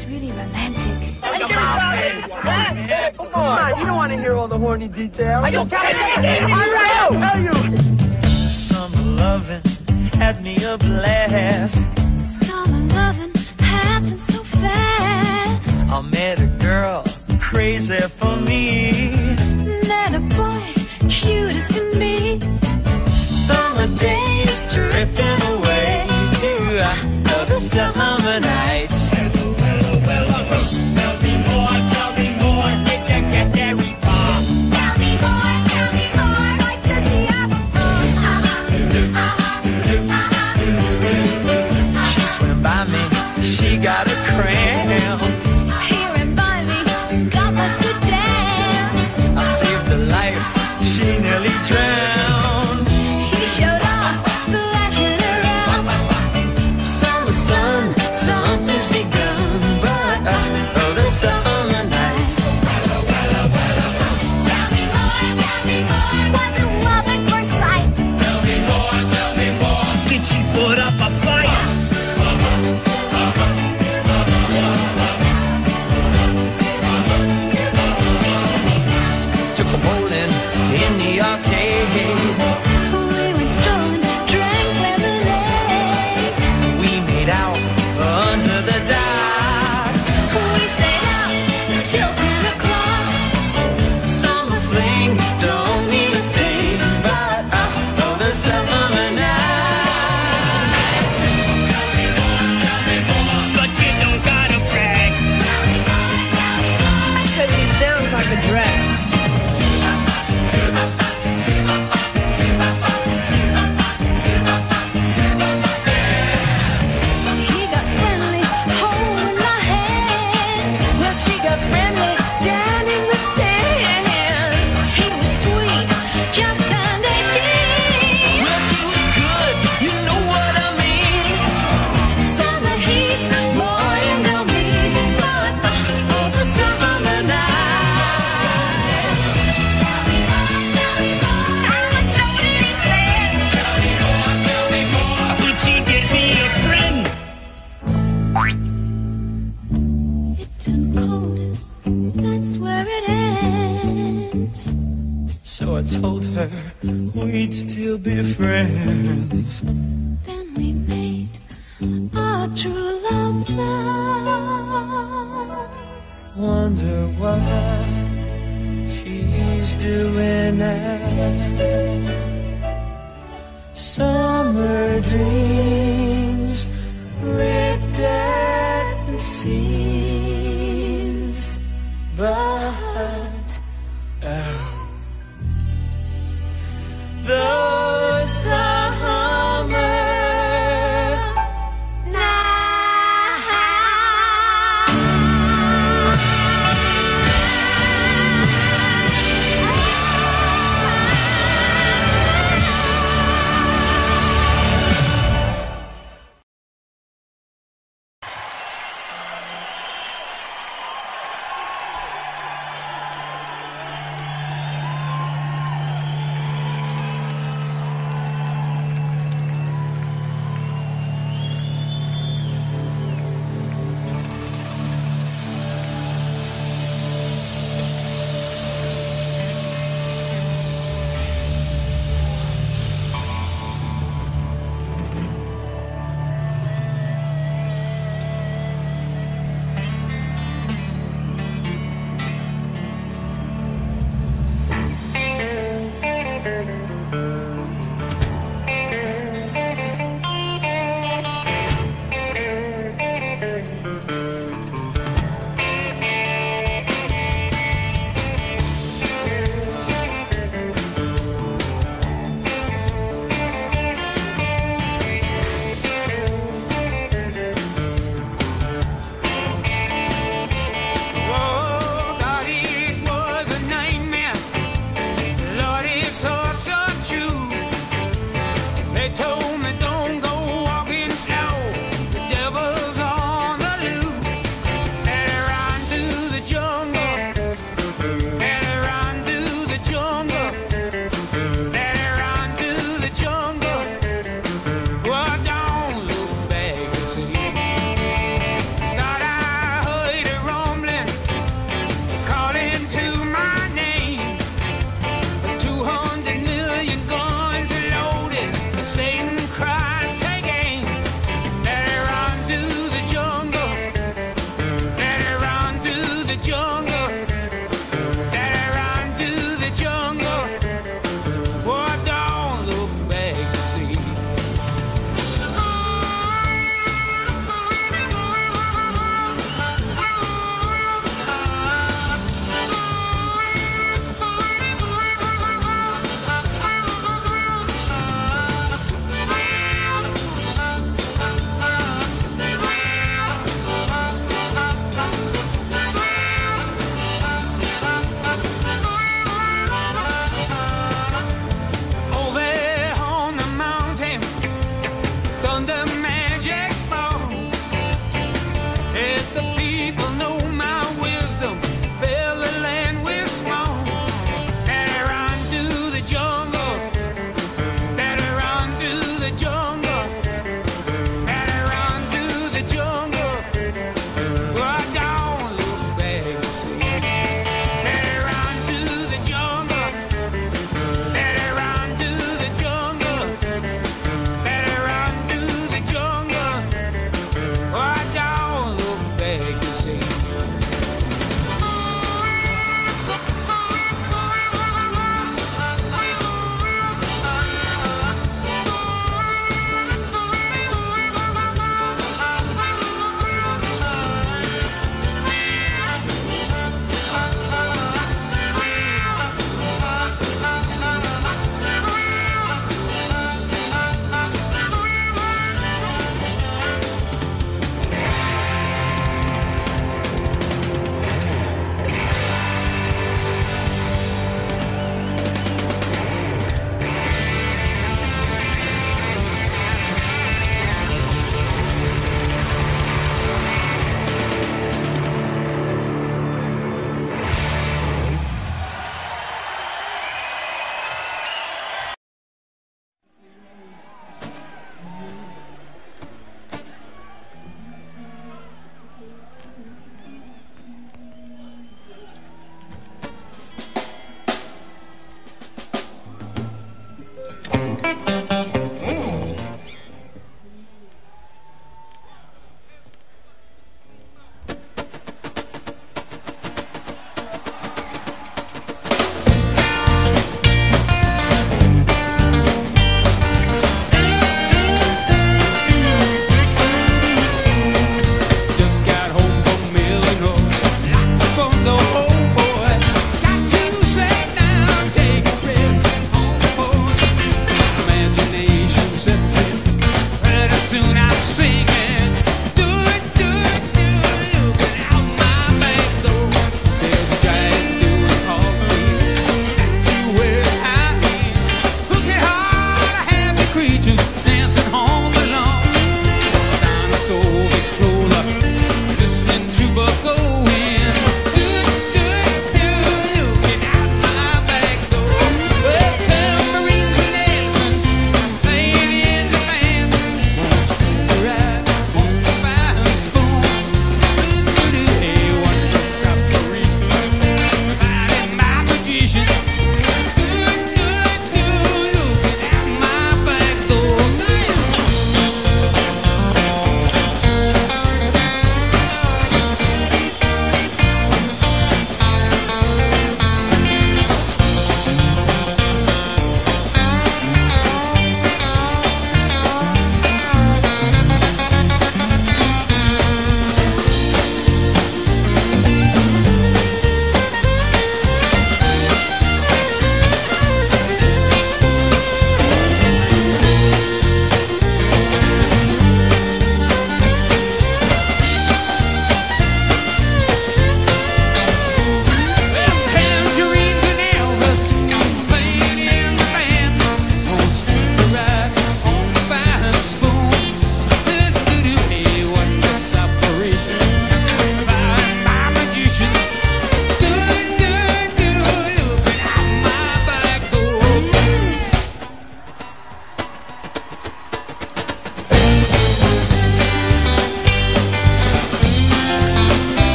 It's really romantic. Come on, you don't want to hear all the horny details. I don't care. All right, I'll tell you. Summer loving had me a blast. Summer loving happened so fast. I met a girl crazy for me. Met a boy cute as can be. Summer days drifting away. Do I ever set my Then we made our true love vow. Wonder what she's doing now. Summer dreams.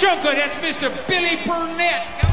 Chunka. That's Mr. Billy Burnett.